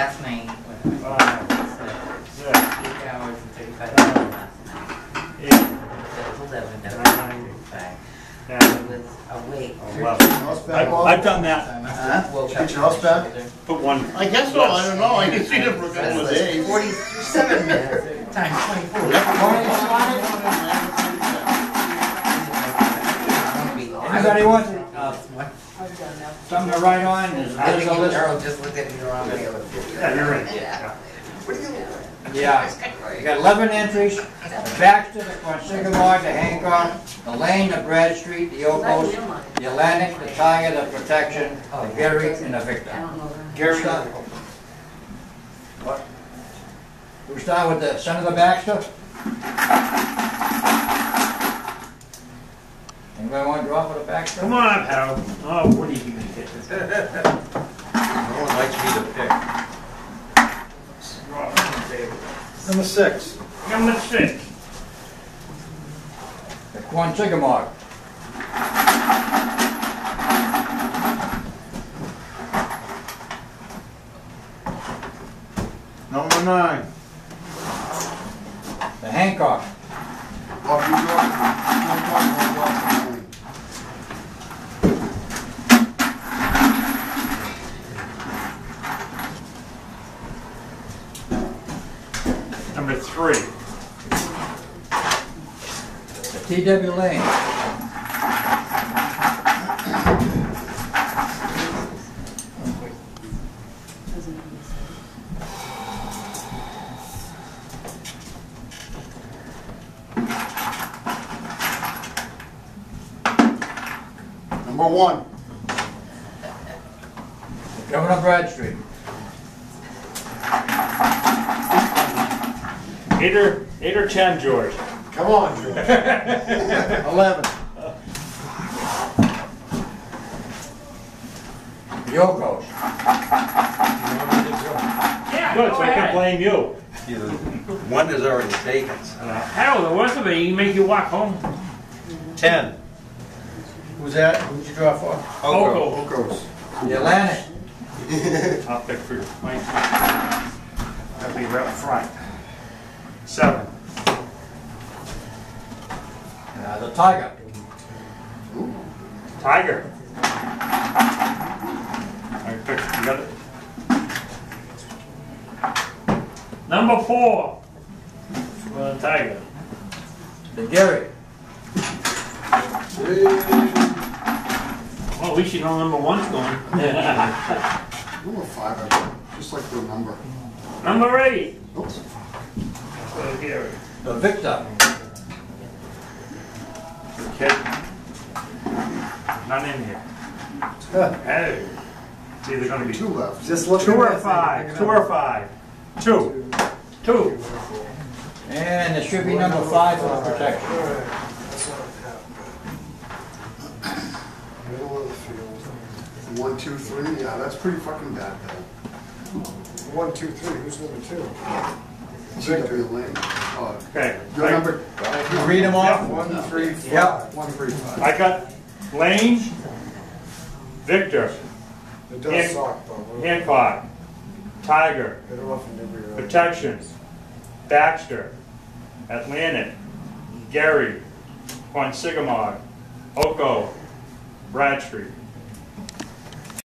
last night, what, five, so, six, eight hours and thirty-five minutes last night. eight, So it was eleven, that was thirty-five. I ten, was awake. eleven. House back I've. I've done that. Huh? Oh, Woke Get your house back? Uh-huh. Put one. I guess so, I don't know, I can see it for a couple of days. Forty-seven minutes, times twenty-four. Anybody want uh, something to write on? Is I this think a list? Earl just looked at me wrong. when he was- Yeah, you're in. Yeah. Yeah, you got eleven entries, the Baxter, the Quansigamog, the Hancock, the Lane, the Bradstreet, the Yokos, the Atlantic, the Tiger, the Protection, oh, the Gary, and the Victor. Gary. What? We start with the Senator Baxter? Anybody want to draw for the Baxter? Come on pal. Oh, what are you gonna get this? No one likes me to pick. Draw it on the table. Number six. Number six. The Quansigamog. Number nine. The Hancock. Bob, you draw. One draw, one draw. Number three. The T.W. Lane. Number one. The Governor Bradstreet. Eight or, eight or ten, George. Come on, George. Eleven. The Yokos. Yeah, Good, go so I can ahead. blame you. Either One is already taken. so- Uh, Hell, the worst of it, he can make you walk home. Ten. Who's that? Who'd you draw for? Oko. Okos. The Atlantic. I'll pick for you. Mike. That'll be right up front. Seven. Uh, the Tiger. Tiger. I picked, you got it? Number four. Well, Tiger. The Gary. Well, at least you know number one's going. Number five, I got, just like the number. Number eight. Oops. So here, The Victor. kid. Not in here. Hey. It's either gonna be Two left. Just look two at or that thing, five, pick it two up. or five. Two. Two. And there should be number five for the Protection. Middle of the field. One, two, three, yeah, that's pretty fucking bad, though. One, two, three, who's number two? T.W. Lane. Uh, Okay. Your I- number, You read them off? One, three, Yeah. five. one, three, five. I got Lane, Victor, It does suck, but we'll Hancock, Tiger, get it off and every, uh, Baxter, Atlantic, Gary, Quansigamog, Oko, Bradstreet.